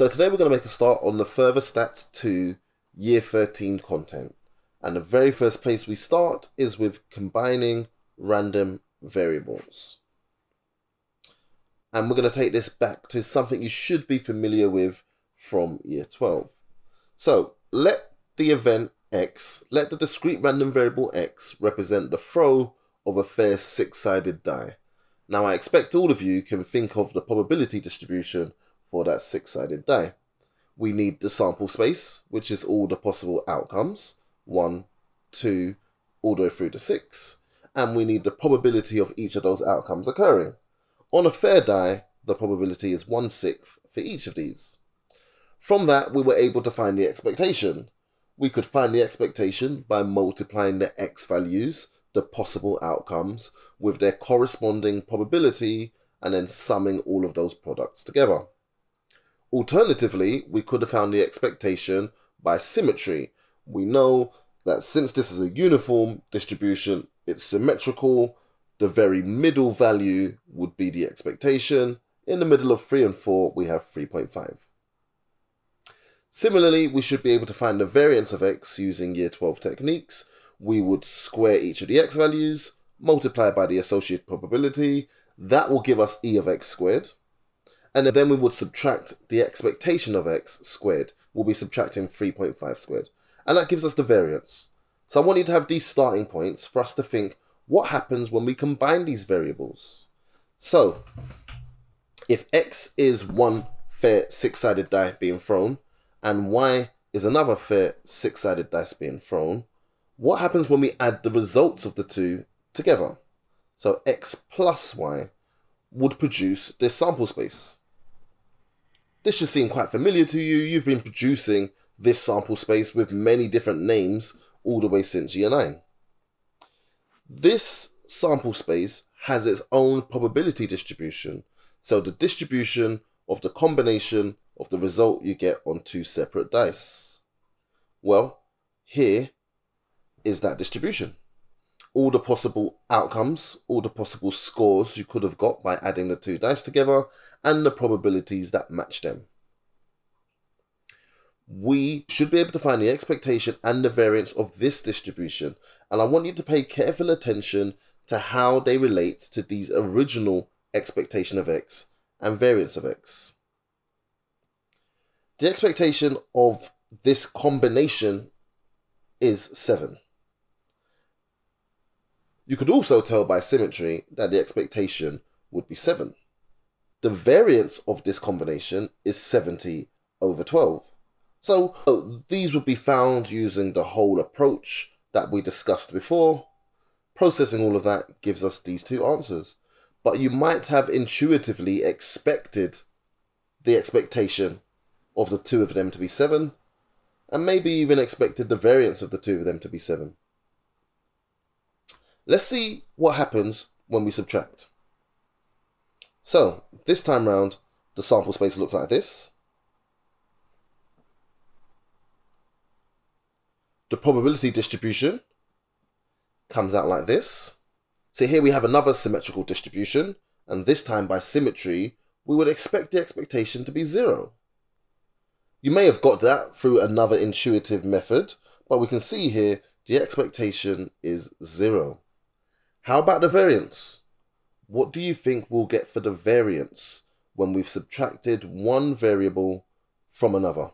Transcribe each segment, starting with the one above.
So today we're going to make a start on the Further Stats 2 Year 13 content. And the very first place we start is with combining random variables. And we're going to take this back to something you should be familiar with from year 12. So let the event x, let the discrete random variable x represent the throw of a fair six-sided die. Now I expect all of you can think of the probability distribution for that six-sided die. We need the sample space, which is all the possible outcomes, one, two, all the way through to six, and we need the probability of each of those outcomes occurring. On a fair die, the probability is one sixth for each of these. From that, we were able to find the expectation. We could find the expectation by multiplying the x values, the possible outcomes, with their corresponding probability, and then summing all of those products together. Alternatively, we could have found the expectation by symmetry. We know that since this is a uniform distribution, it's symmetrical, the very middle value would be the expectation. In the middle of 3 and 4, we have 3.5. Similarly, we should be able to find the variance of x using year 12 techniques. We would square each of the x values, multiply by the associated probability. That will give us e of x squared and then we would subtract the expectation of x squared. We'll be subtracting 3.5 squared. And that gives us the variance. So I want you to have these starting points for us to think what happens when we combine these variables. So if x is one fair six-sided die being thrown and y is another fair six-sided dice being thrown, what happens when we add the results of the two together? So x plus y would produce this sample space. This should seem quite familiar to you. You've been producing this sample space with many different names all the way since year 9. This sample space has its own probability distribution. So the distribution of the combination of the result you get on two separate dice. Well, here is that distribution. All the possible outcomes, all the possible scores you could have got by adding the two dice together, and the probabilities that match them. We should be able to find the expectation and the variance of this distribution, and I want you to pay careful attention to how they relate to these original expectation of x and variance of x. The expectation of this combination is 7. You could also tell by symmetry that the expectation would be 7. The variance of this combination is 70 over 12. So oh, these would be found using the whole approach that we discussed before. Processing all of that gives us these two answers. But you might have intuitively expected the expectation of the two of them to be 7, and maybe even expected the variance of the two of them to be 7. Let's see what happens when we subtract. So this time round, the sample space looks like this. The probability distribution comes out like this. So here we have another symmetrical distribution, and this time by symmetry, we would expect the expectation to be zero. You may have got that through another intuitive method, but we can see here the expectation is zero. How about the variance? What do you think we'll get for the variance when we've subtracted one variable from another?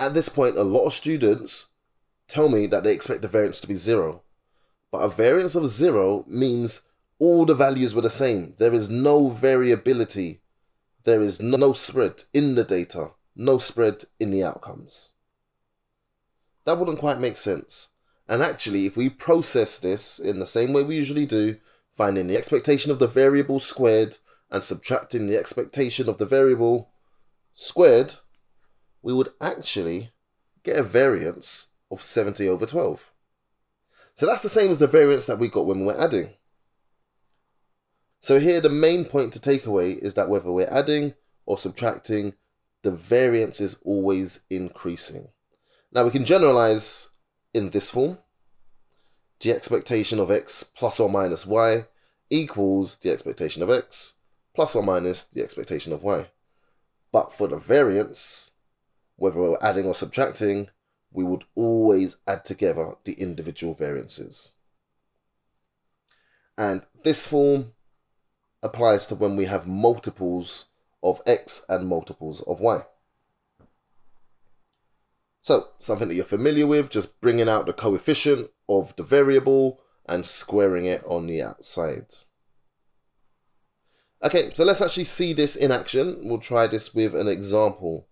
At this point, a lot of students tell me that they expect the variance to be zero. But a variance of zero means all the values were the same. There is no variability. There is no spread in the data, no spread in the outcomes. That wouldn't quite make sense. And actually, if we process this in the same way we usually do, finding the expectation of the variable squared and subtracting the expectation of the variable squared, we would actually get a variance of 70 over 12. So that's the same as the variance that we got when we were adding. So here the main point to take away is that whether we're adding or subtracting, the variance is always increasing. Now we can generalize in this form the expectation of x plus or minus y equals the expectation of x plus or minus the expectation of y. But for the variance, whether we're adding or subtracting, we would always add together the individual variances. And this form applies to when we have multiples of x and multiples of y. So, something that you're familiar with, just bringing out the coefficient of the variable and squaring it on the outside. Okay, so let's actually see this in action. We'll try this with an example.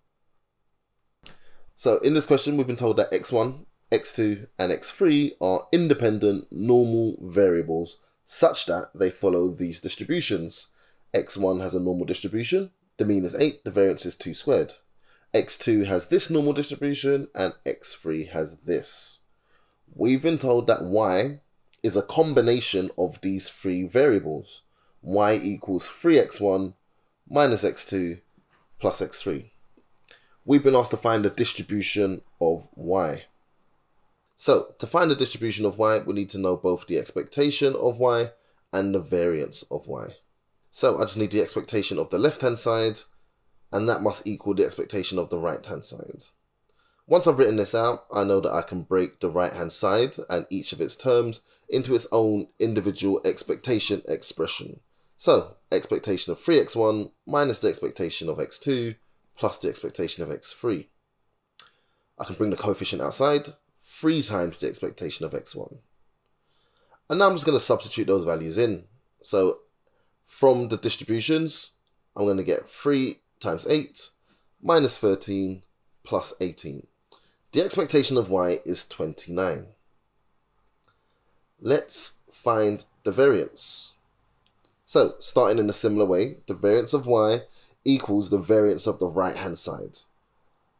So in this question, we've been told that x1, x2, and x3 are independent normal variables such that they follow these distributions. x1 has a normal distribution, the mean is 8, the variance is 2 squared. X2 has this normal distribution, and x3 has this. We've been told that y is a combination of these three variables. y equals 3x1 minus x2 plus x3. We've been asked to find the distribution of y. So to find the distribution of y, we need to know both the expectation of y and the variance of y. So I just need the expectation of the left-hand side, and that must equal the expectation of the right-hand side. Once I've written this out, I know that I can break the right-hand side and each of its terms into its own individual expectation expression. So, expectation of 3x1 minus the expectation of x2 plus the expectation of x3. I can bring the coefficient outside, 3 times the expectation of x1. And now I'm just going to substitute those values in. So, from the distributions, I'm going to get 3 times 8 minus 13 plus 18. The expectation of y is 29. Let's find the variance. So, starting in a similar way, the variance of y equals the variance of the right-hand side.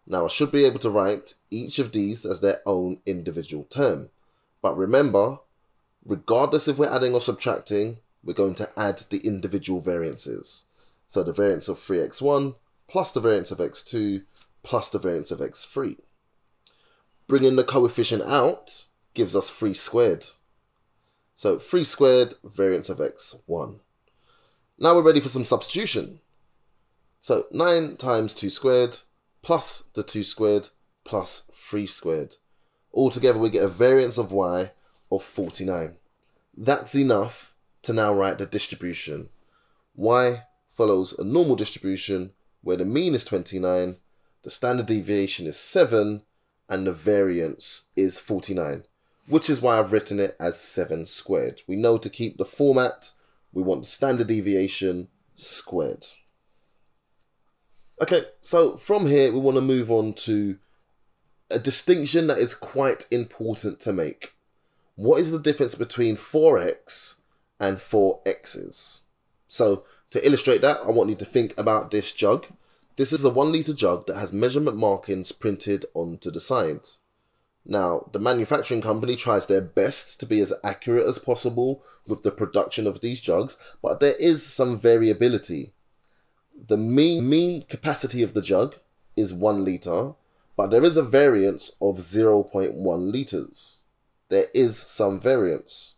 Now, I should be able to write each of these as their own individual term. But remember, regardless if we're adding or subtracting, we're going to add the individual variances. So the variance of 3x1 plus the variance of x2 plus the variance of x3. Bringing the coefficient out gives us 3 squared. So 3 squared, variance of x, 1. Now we're ready for some substitution. So 9 times 2 squared plus the 2 squared plus 3 squared. Altogether we get a variance of y of 49. That's enough to now write the distribution. y follows a normal distribution where the mean is 29, the standard deviation is 7, and the variance is 49, which is why I've written it as 7 squared. We know to keep the format, we want the standard deviation squared. Okay, so from here we want to move on to a distinction that is quite important to make. What is the difference between 4x and 4x's? So to illustrate that, I want you to think about this jug. This is a one litre jug that has measurement markings printed onto the side. Now, the manufacturing company tries their best to be as accurate as possible with the production of these jugs, but there is some variability. The mean, mean capacity of the jug is 1 litre, but there is a variance of 0.1 litres. There is some variance.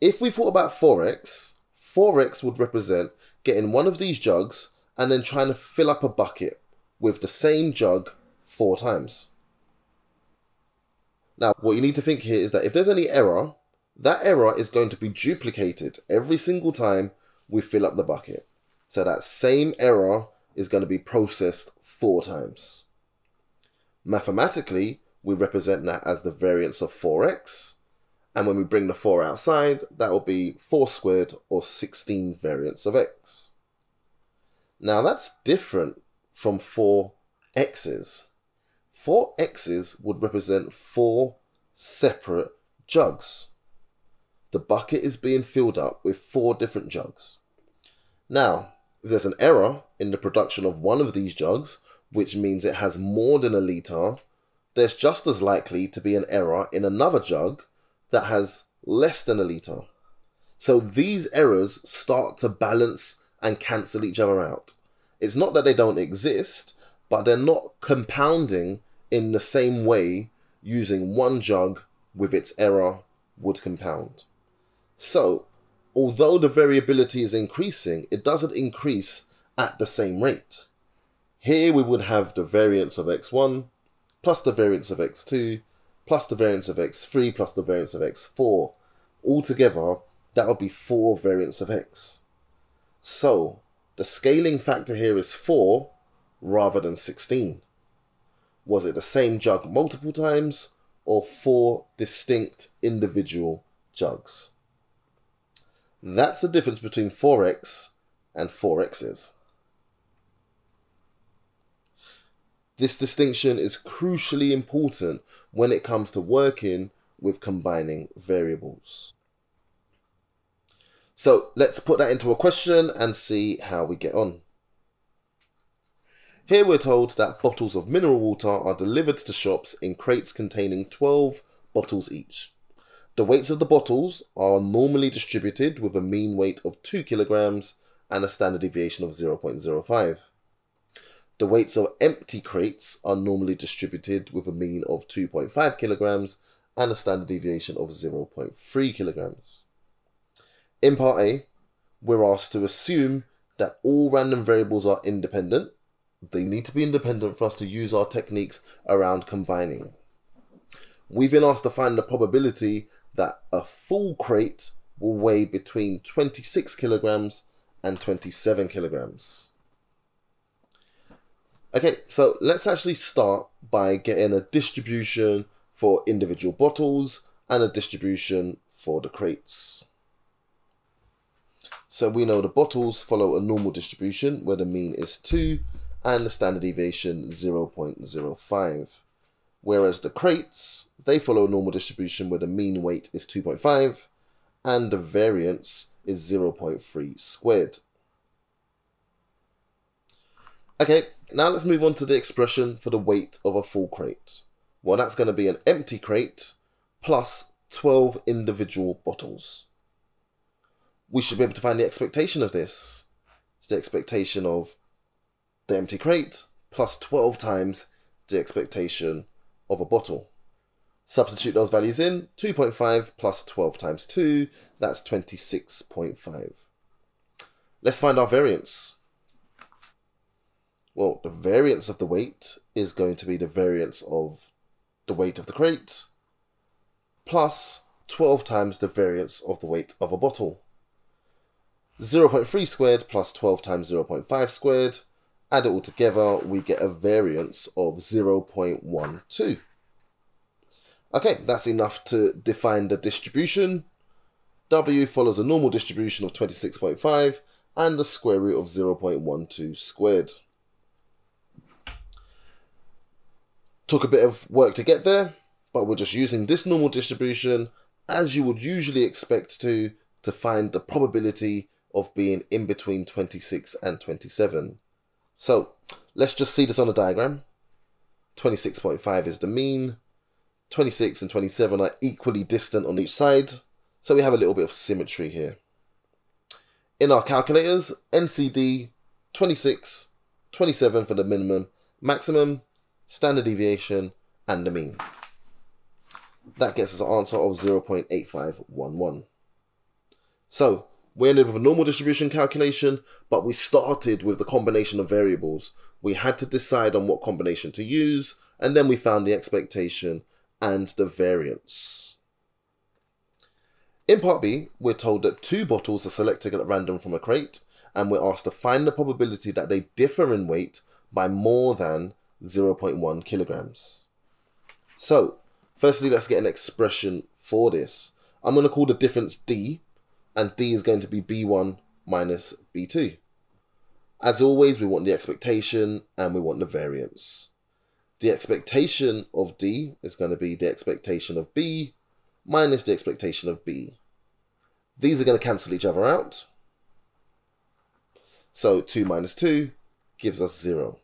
If we thought about 4x, 4x would represent getting one of these jugs and then trying to fill up a bucket with the same jug four times. Now, what you need to think here is that if there's any error, that error is going to be duplicated every single time we fill up the bucket. So that same error is going to be processed four times. Mathematically, we represent that as the variance of 4x. And when we bring the 4 outside, that will be 4 squared or 16 variance of x. Now that's different from four x's. Four x's would represent four separate jugs. The bucket is being filled up with four different jugs. Now, if there's an error in the production of one of these jugs, which means it has more than a litre, there's just as likely to be an error in another jug that has less than a litre. So these errors start to balance and cancel each other out. It's not that they don't exist, but they're not compounding in the same way using one jug with its error would compound. So, although the variability is increasing, it doesn't increase at the same rate. Here we would have the variance of x1 plus the variance of x2 plus the variance of x3 plus the variance of x4. Altogether, that would be 4 variance of x. So, the scaling factor here is 4 rather than 16. Was it the same jug multiple times or 4 distinct individual jugs? That's the difference between 4x and 4x's. This distinction is crucially important when it comes to working with combining variables. So let's put that into a question and see how we get on. Here we're told that bottles of mineral water are delivered to shops in crates containing 12 bottles each. The weights of the bottles are normally distributed with a mean weight of 2 kilograms and a standard deviation of 0.05. The weights of empty crates are normally distributed with a mean of 2.5 kilograms and a standard deviation of 0.3 kilograms. In part A, we're asked to assume that all random variables are independent. They need to be independent for us to use our techniques around combining. We've been asked to find the probability that a full crate will weigh between 26 kilograms and 27 kilograms. Okay, so let's actually start by getting a distribution for individual bottles and a distribution for the crates. So we know the bottles follow a normal distribution where the mean is 2 and the standard deviation 0.05. Whereas the crates, they follow a normal distribution where the mean weight is 2.5 and the variance is 0.3 squared. Okay, now let's move on to the expression for the weight of a full crate. Well, that's going to be an empty crate plus 12 individual bottles. We should be able to find the expectation of this. It's the expectation of the empty crate plus 12 times the expectation of a bottle. Substitute those values in, 2.5 plus 12 times 2, that's 26.5. Let's find our variance. Well, the variance of the weight is going to be the variance of the weight of the crate plus 12 times the variance of the weight of a bottle. 0.3 squared plus 12 times 0.5 squared. Add it all together, we get a variance of 0.12. Okay, that's enough to define the distribution. W follows a normal distribution of 26.5 and the square root of 0.12 squared. Took a bit of work to get there, but we're just using this normal distribution as you would usually expect to, to find the probability of being in between 26 and 27. So let's just see this on a diagram. 26.5 is the mean. 26 and 27 are equally distant on each side. So we have a little bit of symmetry here. In our calculators, NCD 26, 27 for the minimum, maximum, standard deviation, and the mean. That gets us an answer of 0.8511. So we ended with a normal distribution calculation, but we started with the combination of variables. We had to decide on what combination to use, and then we found the expectation and the variance. In part B, we're told that two bottles are selected at random from a crate, and we're asked to find the probability that they differ in weight by more than 0.1 kilograms. So, firstly, let's get an expression for this. I'm going to call the difference D, and D is going to be B1 minus B2. As always, we want the expectation and we want the variance. The expectation of D is going to be the expectation of B minus the expectation of B. These are going to cancel each other out. So 2 minus 2 gives us 0.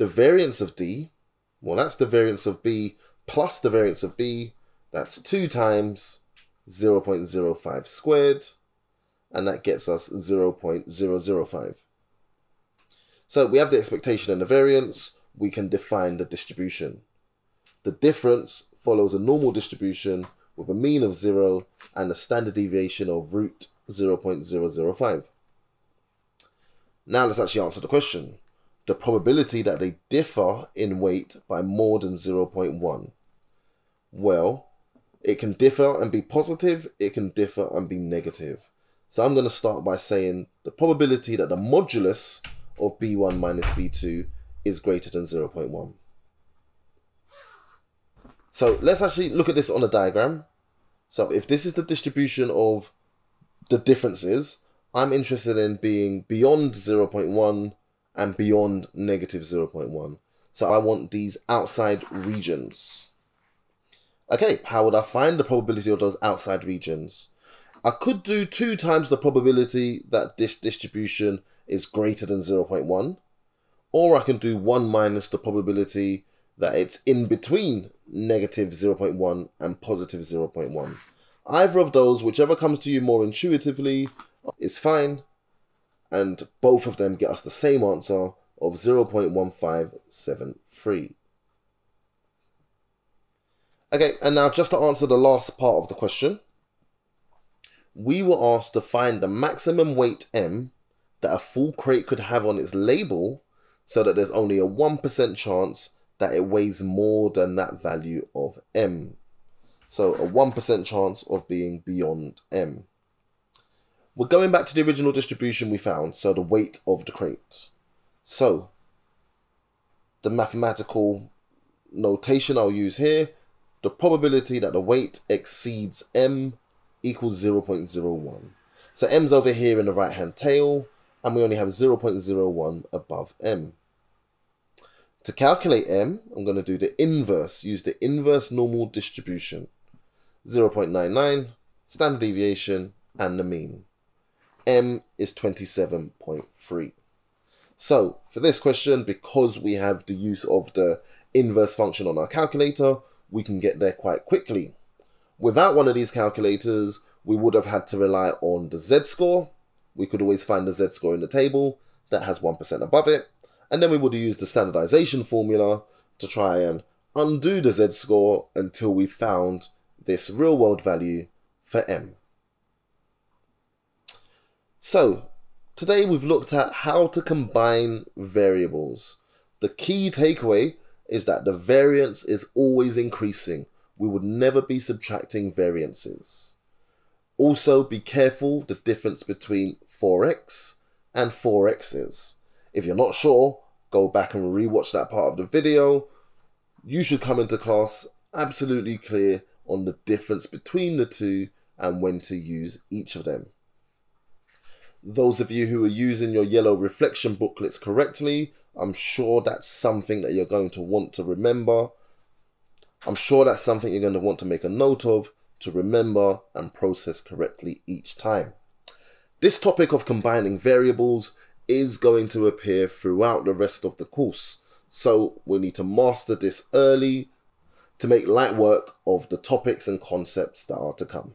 The variance of D, well, that's the variance of B plus the variance of B. That's 2 times 0.05 squared, and that gets us 0.005. So we have the expectation and the variance. We can define the distribution. The difference follows a normal distribution with a mean of 0 and a standard deviation of root 0.005. Now let's actually answer the question the probability that they differ in weight by more than 0.1? Well, it can differ and be positive, it can differ and be negative. So I'm going to start by saying the probability that the modulus of B1 minus B2 is greater than 0.1. So let's actually look at this on a diagram. So if this is the distribution of the differences, I'm interested in being beyond 0.1 and beyond negative 0.1. So I want these outside regions. Okay, how would I find the probability of those outside regions? I could do 2 times the probability that this distribution is greater than 0.1. Or I can do 1 minus the probability that it's in between negative 0.1 and positive 0.1. Either of those, whichever comes to you more intuitively, is fine. And both of them get us the same answer of 0.1573. Okay, and now just to answer the last part of the question, we were asked to find the maximum weight M that a full crate could have on its label so that there's only a 1% chance that it weighs more than that value of M. So a 1% chance of being beyond M. We're going back to the original distribution we found, so the weight of the crate. So the mathematical notation I'll use here the probability that the weight exceeds m equals 0.01. So m's over here in the right hand tail, and we only have 0.01 above m. To calculate m, I'm going to do the inverse, use the inverse normal distribution. 0.99, standard deviation, and the mean. M is 27.3. So for this question, because we have the use of the inverse function on our calculator, we can get there quite quickly. Without one of these calculators, we would have had to rely on the z-score. We could always find the z-score in the table that has 1% above it. And then we would used the standardization formula to try and undo the z-score until we found this real-world value for m. So, today we've looked at how to combine variables. The key takeaway is that the variance is always increasing. We would never be subtracting variances. Also, be careful the difference between 4x and 4x's. If you're not sure, go back and rewatch that part of the video. You should come into class absolutely clear on the difference between the two and when to use each of them. Those of you who are using your yellow reflection booklets correctly, I'm sure that's something that you're going to want to remember. I'm sure that's something you're going to want to make a note of to remember and process correctly each time. This topic of combining variables is going to appear throughout the rest of the course. So we need to master this early to make light work of the topics and concepts that are to come.